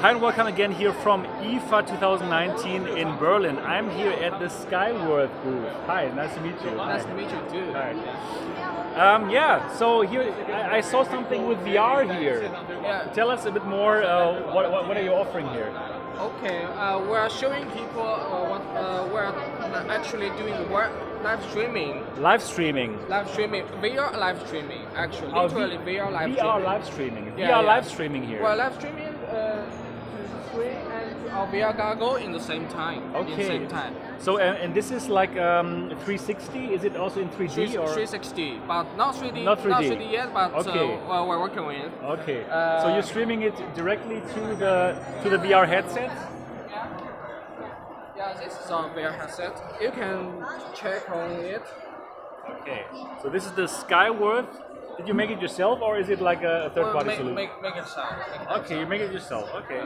Hi and welcome again here from IFA 2019 in Berlin. I'm here at the Skyworth booth. Hi, nice to meet you. Nice to meet you too. Hi. Um, yeah, so here I, I saw something with VR here. Yeah. Tell us a bit more. Uh, what, what, what are you offering here? Okay. Uh, we're showing people uh, what uh, we're actually doing work, live streaming, Live streaming. live streaming, VR live streaming. Actually, Oh, literally VR live VR streaming. live streaming. Yeah, VR yeah. live streaming here. We're live streaming to screen and VR goggle in the same time. In the okay. same time. So and, and this is like um, 360. Is it also in 3D Three- or? 360, but not 3D. Not 3D. Not 3D yet, but Okay. uh, well, we're working with. it. Okay. so Uh, you're streaming it directly to the to the VR headset. Yeah, Yeah. this is our VR headset. You can check on it. Okay. So this is the Skyworth. Did you make it yourself, or is it like a third-party make, solution? make, make it. Make it Okay, you make it yourself. Okay.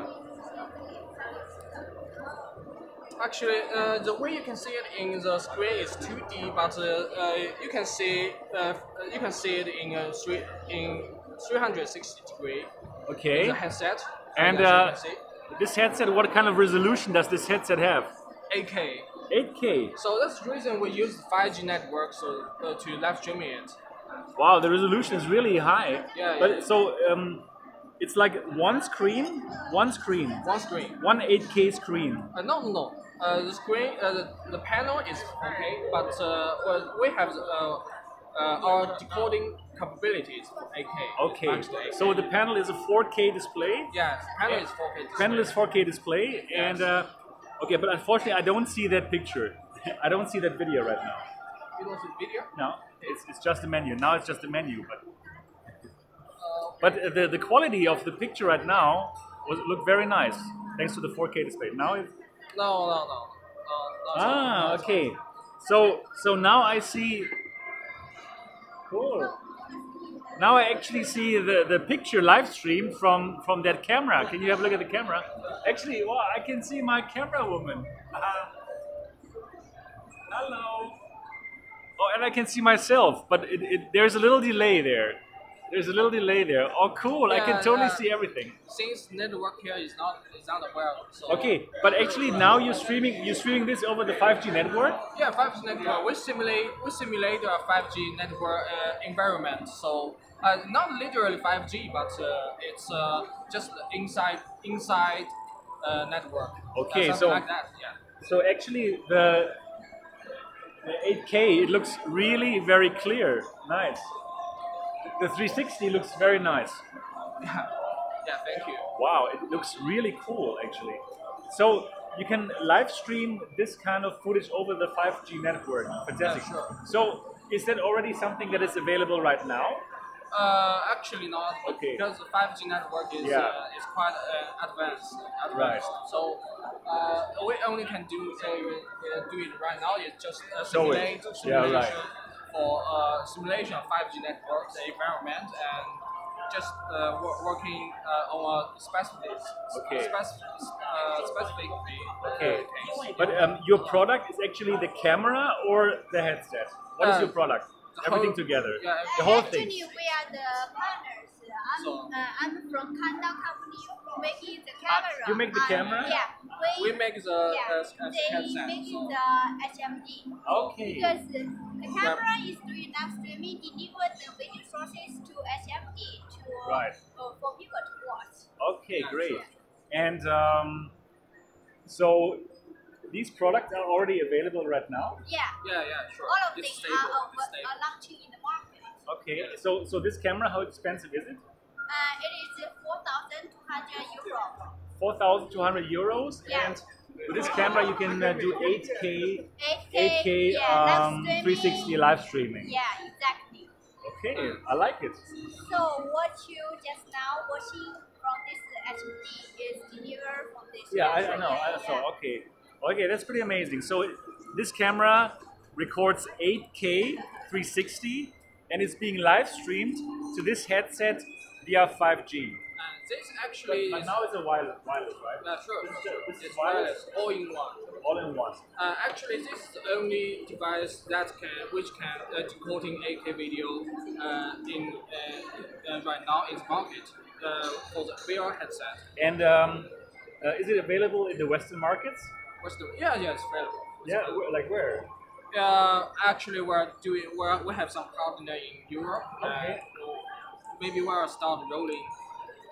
Actually, uh, the way you can see it in the screen is 2D, but uh, uh, you can see uh, you can see it in a three in 360 degree Okay. the headset. And uh, this headset, what kind of resolution does this headset have? 8K. 8K. So that's the reason we use 5G network so uh, to live stream it. Wow, the resolution is really high. Yeah, But yeah. so um, it's like one screen, one screen, One screen. one 8K screen. Uh, no, no, no. Uh, the screen, uh, the, the panel is 4K, but uh, well, we have uh, uh, our decoding capabilities for 8K. Okay. 8K. So the panel is a 4K display. Yes, panel is 4K. display. Panel is 4K display, and uh, okay, but unfortunately, I don't see that picture. I don't see that video right now. You don't see the video? No, it's, it's just a menu. Now it's just a menu, but Uh, but the the quality of the picture right now was look very nice thanks to the 4K display. Now no, no, no. no, no ah no, okay, so so now I see. Cool. Now I actually see the, the picture live stream from from that camera. Can you have a look at the camera? Actually, wow, I can see my camera woman. Hello. Oh, and I can see myself, but it, it, there's a little delay there. There's a little delay there. Oh, cool! I can totally yeah. see everything. Since network here is not is not aware, so Okay, but actually now you're streaming you're streaming this over the 5G network. yeah, 5G network. We simulate we simulate a 5G network uh, environment. So uh, not literally 5G, but uh, it's uh, just inside inside uh, network. Okay, something so- like that. Yeah. So actually the, the 8K it looks really very clear. Nice. The 360 looks very nice. Yeah. Yeah. Thank you. Wow, it looks really cool actually. So you can live stream this kind of footage over the 5G network. Fantastic. Yeah, sure. So is that already something that is available right now? Uh, actually not. Okay. Because the 5G network is Yeah. uh, is quite uh, advanced. advanced. Right. So uh, we only can do uh, uh, do it right now. It's just uh, Show it. Yeah, right. For uh, simulation of 5G network, the environment, and just uh, wo- working uh, on a specific Okay. specific uh, specific uh, Okay. case. But um, your product is actually the camera or the headset? What is Uh, your product? Everything whole- together. Yeah, The whole Actually, thing. we are the partners. I'm, So- uh, I'm from Kandao Company. We making the camera. you make the and- camera? Yeah. we make the yeah, uh, uh, they headset. making So. the HMD. Okay. Because the camera is doing live streaming, deliver the video sources to HMD to Right. uh, for people to watch. Okay, great. And um, so these products are already available right now. Yeah. Yeah, yeah, sure. All of it's them stable. are, stable. are launching in the market. Okay. So so this camera, how expensive is it? Uh, it is 4,200 euro. Four thousand two hundred euros. Yeah. And with this camera, you can uh, do 8K 8K, 8K yeah, um, 360 live streaming. Yeah, exactly. Okay, I like it. So what you just now watching from this HMD is delivered from this. Yeah, I, I know. I Yeah, saw. Okay, okay, that's pretty amazing. So this camera records 8K 360, and it's being live streamed to this headset via 5G. This actually but is now it's a wireless, wireless, right? uh, sure, This is- sure. this is It's wireless. all in one. All in one. Uh, actually, this is the only device that can, which can uh, decoding 8K video uh, in uh, uh, right now in the market uh, for the VR headset. And um, Uh, is it available in the Western markets? The? Yeah, yeah, it's available. It's Yeah, available. like where? Uh, actually, we're doing we're, we have some partner in Europe. Okay. And maybe we'll start rolling.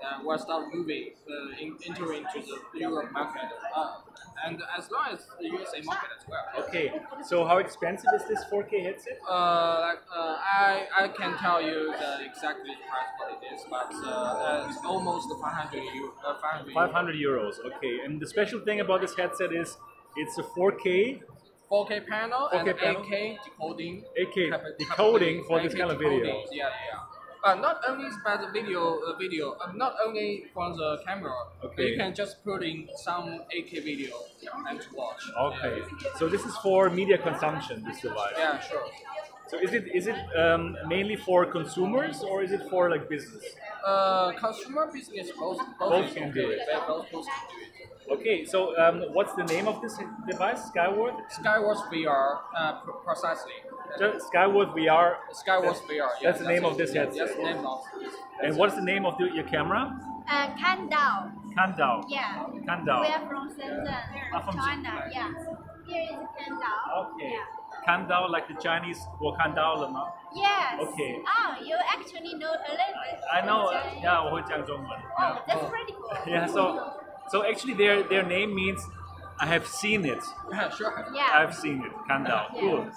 Uh, we'll start moving, uh, in, entering to the Europe market, uh, and as long as the USA market as well. Okay, so how expensive is this 4K headset? Uh, like, uh, I I can tell you the exactly price what it is, but uh, it's almost 500 euro. Uh, 500. 500 euros. Okay, and the special thing about this headset is it's a 4K 4K panel 4K and panel. 8K decoding. 8K capa- decoding for this 8K kind of video. Yeah, yeah. Yeah. But not only by the video, uh, video, uh, not only from the camera. Okay. You can just put in some 8K video and to watch. Okay, so this is for media consumption. This device. Yeah, yeah sure. So is it is it um, mainly for consumers or is it for like business? Uh, consumer business both both, Both can do it. Both, both can do it. Okay, so um, what's the name of this device? Skyworth? Skyworth VR, uh, precisely. Just Skyworth VR? Skyworth VR, yeah, That's the name of this headset. Yes, the name of. And what's the name of your camera? Uh, Kandao. Kandao. Yeah. Kandao. We are from Shenzhen, yeah. from China. Yeah. Here is Kandao. Okay. Yeah. Kandao, like the Chinese Wakandao Lama? Yes. Okay. Oh, you actually know a little bit. I know. Chinese. Yeah, 我会讲中文. Oh, that's pretty cool. yeah, so so actually, their their name means I have seen it. Yeah, sure. Yeah. I've seen it. Kandao. Cool.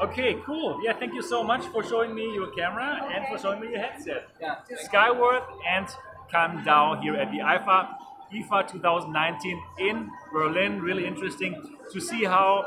Okay, cool. Yeah, thank you so much for showing me your camera and for showing me your headset. Yeah. thank you. Skyworth and Kandao here at the IFA IFA 2019 in Berlin. Really interesting to see how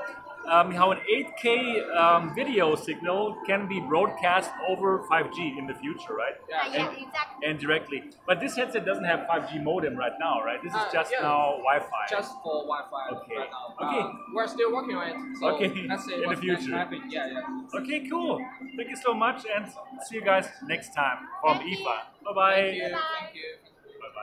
um, how an 8K um, video signal can be broadcast over 5G in the future, right? Yeah, Uh, yeah, And- exactly. And directly. But this headset doesn't have 5G modem right now, right? This is Uh, just yeah. now Wi-Fi. just for Wi-Fi Okay. right now. Okay. Um, we're still working on it. So Okay. Let's see In the what's next future. happening. Yeah, yeah. Okay, cool. Thank you so much and see you guys next time from Thank you. IFA. Bye bye. Thank you. Bye. Thank you.